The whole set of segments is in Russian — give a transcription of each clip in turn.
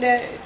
going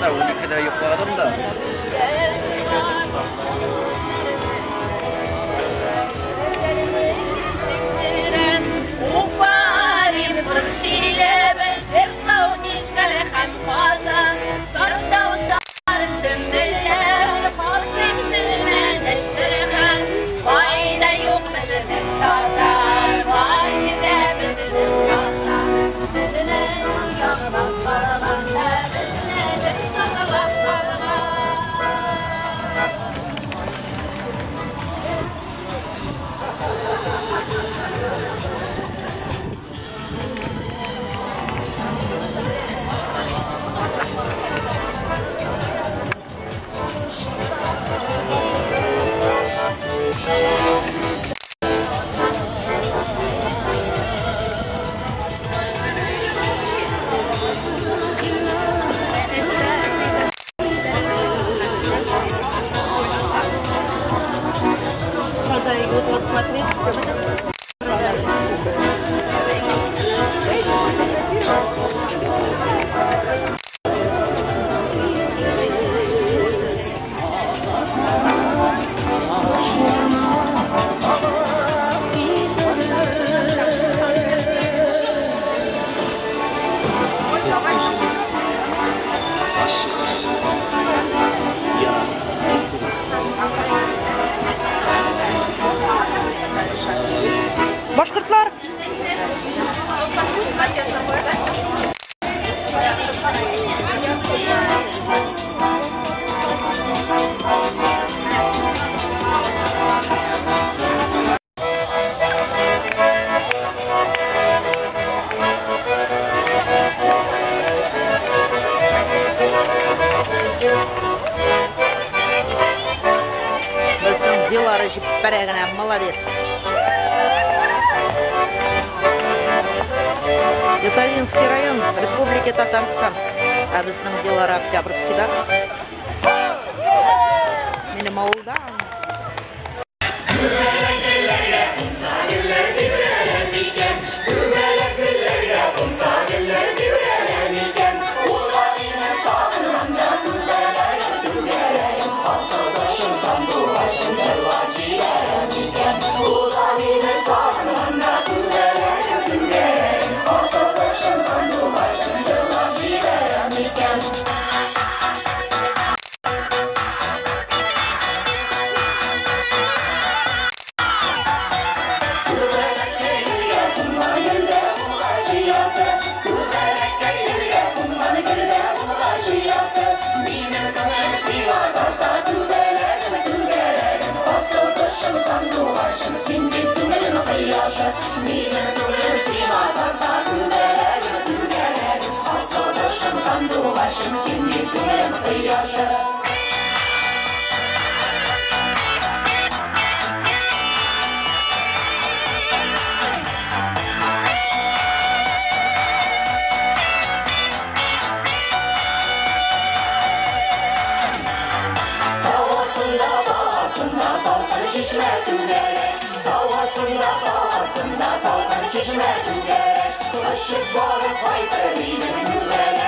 된다, 우리 그대로 욕구가 된다. Біздің бел арыжып бәрі ғана молодец. Юталинский район Республики Татарстан. А біздің бел ары Октябрьскийда. Менің ауылда çeşme tügerek Davasıyla bağasında saltan çeşme tügerek Kılaşık boru fayda dinin güverek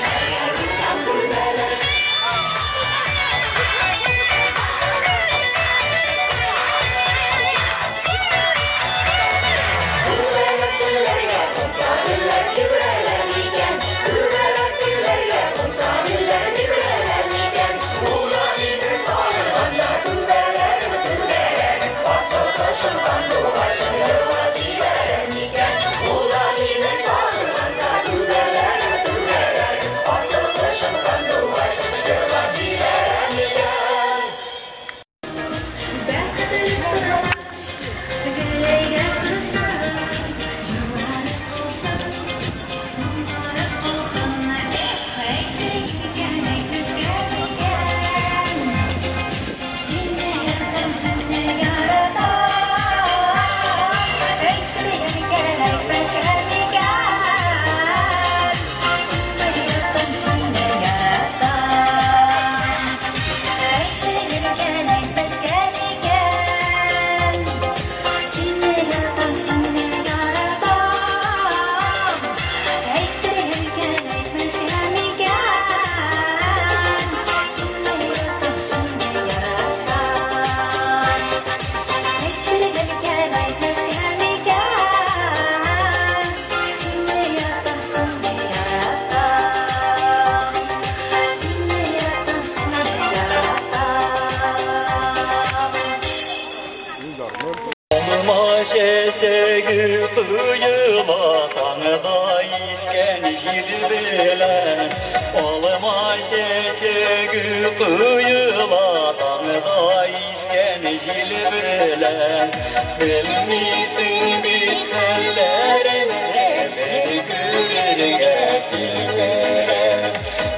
Hey! çeki kıyılatan Gayis gemicil bilen Bilmişsin biterlerin Heperi görür yakilmeren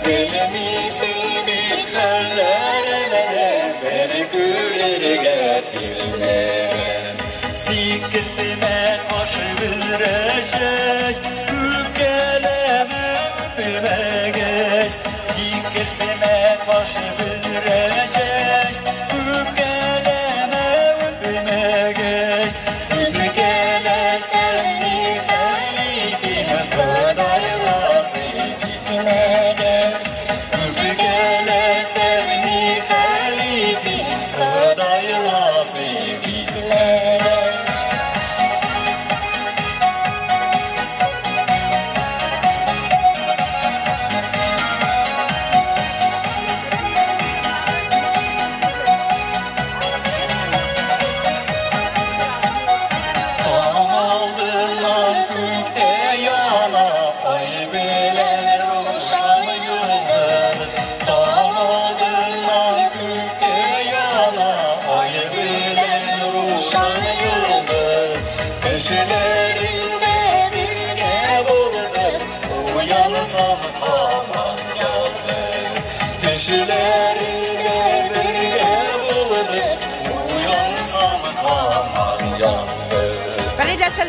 Bilmişsin biterlerin Heperi görür yakilmeren Sikildi men aşı bir reşe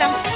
Пока-пока.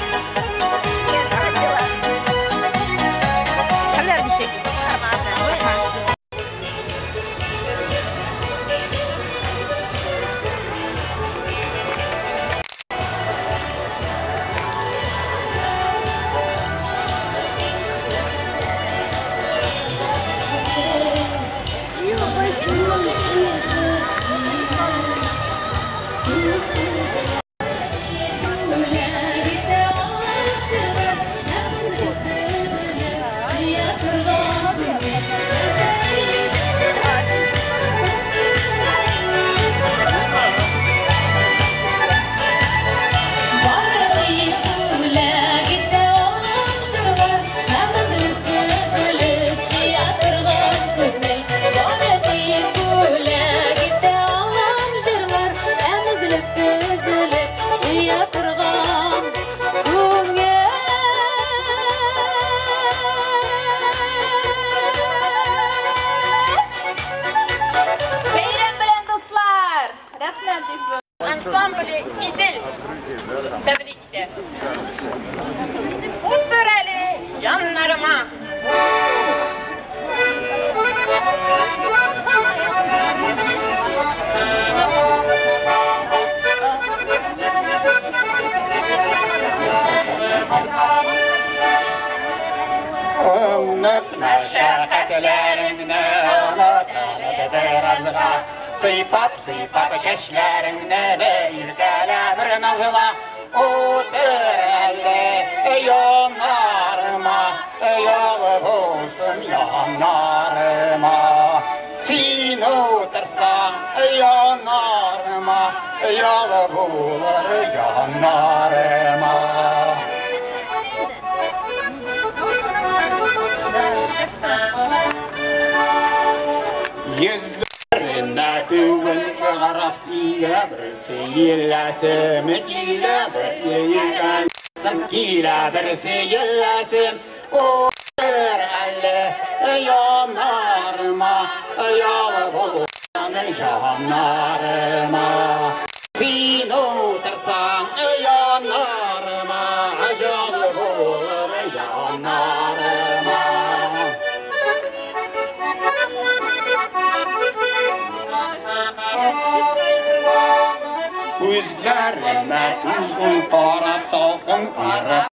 Yala bular yanlarıma Yüzlerimde düğün çağırıp Yine bir seyirlesim Yine bir yiyemsin Yine bir seyirlesim O elle yanlarıma Yala bular yanlarıma Üzlerime düşkün kara salkın kara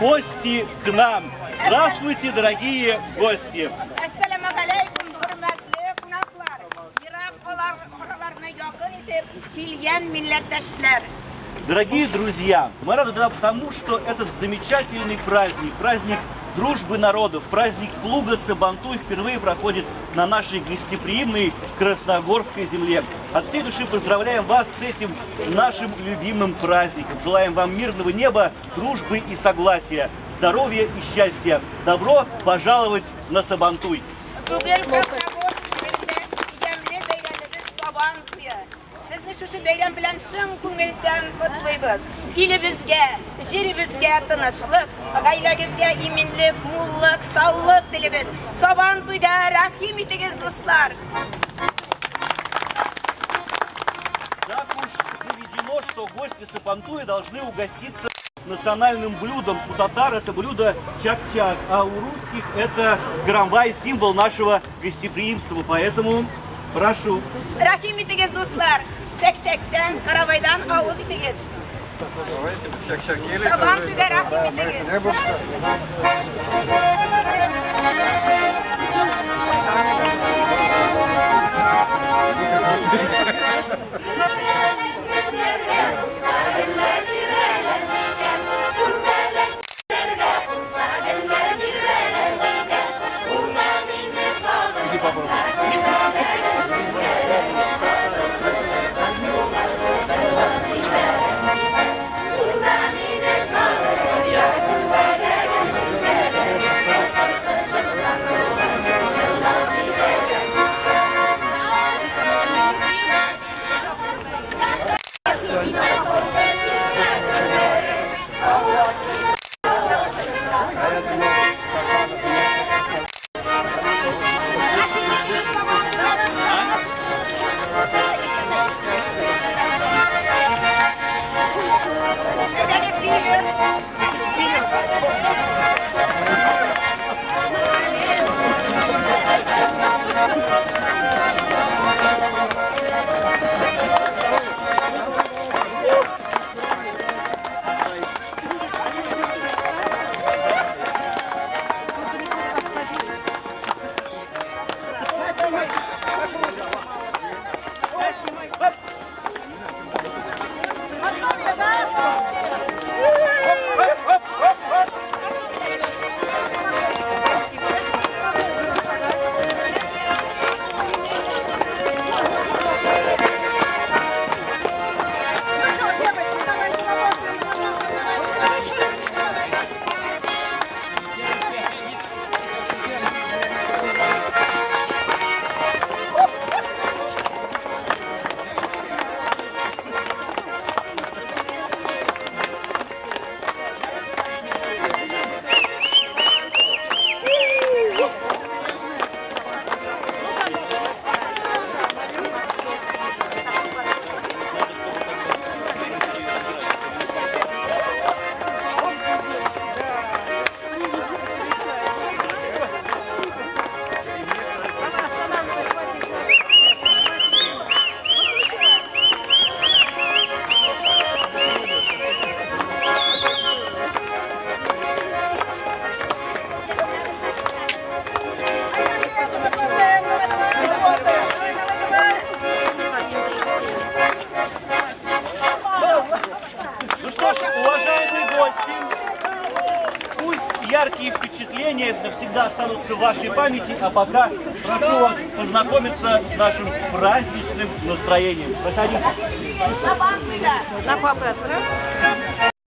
Гости к нам. Здравствуйте, дорогие гости! Дорогие друзья, мы рады да, потому, что этот замечательный праздник, праздник дружбы народов, праздник плуга Сабантуй впервые проходит на нашей гостеприимной Красногорской земле. От всей души поздравляем вас с этим нашим любимым праздником. Желаем вам мирного неба, дружбы и согласия, здоровья и счастья. Добро пожаловать на Сабантуй! Do'stlar. что гости Сапантуи должны угоститься национальным блюдом. У татар это блюдо чак-чак, а у русских это грамвай, символ нашего гостеприимства. Поэтому прошу. Рахими тегез дуслар, чак-чак-дан, ели. Сабан тебе рахими тегез. Thank. meu а пока прошу вас познакомиться с нашим праздничным настроением. Проходите. Sabah bir de. На папе,